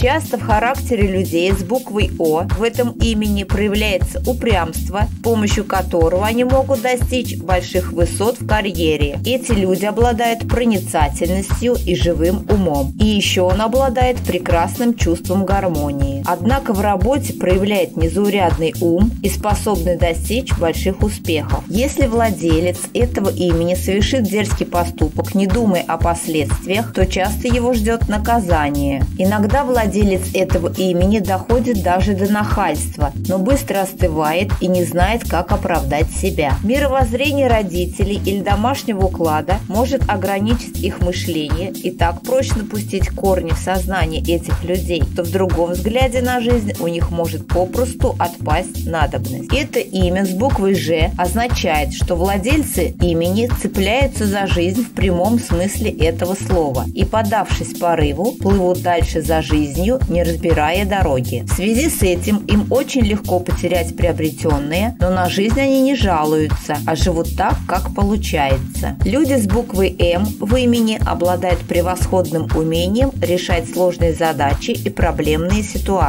Часто в характере людей с буквой О в этом имени проявляется упрямство, с помощью которого они могут достичь больших высот в карьере. Эти люди обладают проницательностью и живым умом. И еще он обладает прекрасным чувством гармонии. Однако в работе проявляет незаурядный ум и способный достичь больших успехов. Если владелец этого имени совершит дерзкий поступок, не думая о последствиях, то часто его ждет наказание. Иногда владелец этого имени доходит даже до нахальства, но быстро остывает и не знает, как оправдать себя. Мировоззрение родителей или домашнего уклада может ограничить их мышление и так прочно пустить корни в сознание этих людей, что в другом взгляде на жизнь у них может попросту отпасть надобность. Это имя с буквой «Ж» означает, что владельцы имени цепляются за жизнь в прямом смысле этого слова и, подавшись порыву, плывут дальше за жизнью, не разбирая дороги. В связи с этим им очень легко потерять приобретенные, но на жизнь они не жалуются, а живут так, как получается. Люди с буквой «М» в имени обладают превосходным умением решать сложные задачи и проблемные ситуации.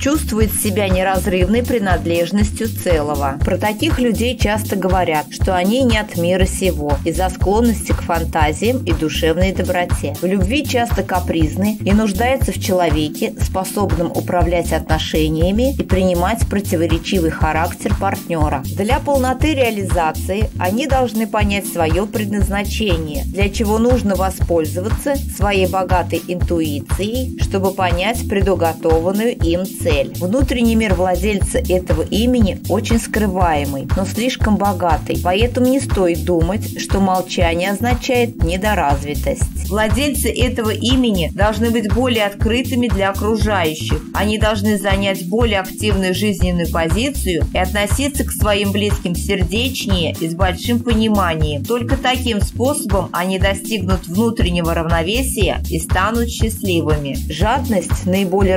Чувствуют себя неразрывной принадлежностью целого. Про таких людей часто говорят, что они не от мира сего из-за склонности к фантазиям и душевной доброте. В любви часто капризны и нуждаются в человеке, способном управлять отношениями и принимать противоречивый характер партнера. Для полноты реализации они должны понять свое предназначение, для чего нужно воспользоваться своей богатой интуицией, чтобы понять предуготованную им цель. Внутренний мир владельца этого имени очень скрываемый, но слишком богатый, поэтому не стоит думать, что молчание означает недоразвитость. Владельцы этого имени должны быть более открытыми для окружающих. Они должны занять более активную жизненную позицию и относиться к своим близким сердечнее и с большим пониманием. Только таким способом они достигнут внутреннего равновесия и станут счастливыми. Жадность – наиболее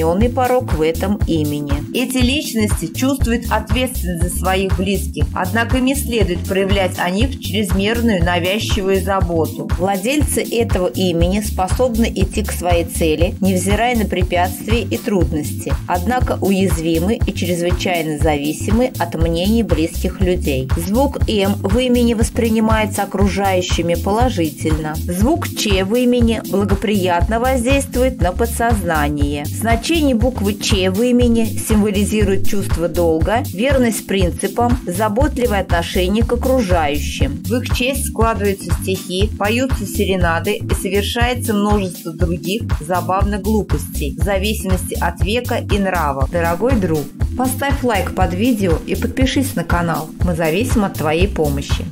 распространенный порог в этом имени. Эти личности чувствуют ответственность за своих близких, однако не следует проявлять о них чрезмерную навязчивую заботу. Владельцы этого имени способны идти к своей цели, невзирая на препятствия и трудности, однако уязвимы и чрезвычайно зависимы от мнений близких людей. Звук М в имени воспринимается окружающими положительно. Звук Ч в имени благоприятно воздействует на подсознание. Значение буквы Ч в имени символизирует чувство долга, верность принципам, заботливое отношение к окружающим. В их честь складываются стихи, поются серенады и совершается множество других забавных глупостей в зависимости от века и нрава. Дорогой друг, поставь лайк под видео и подпишись на канал. Мы зависим от твоей помощи.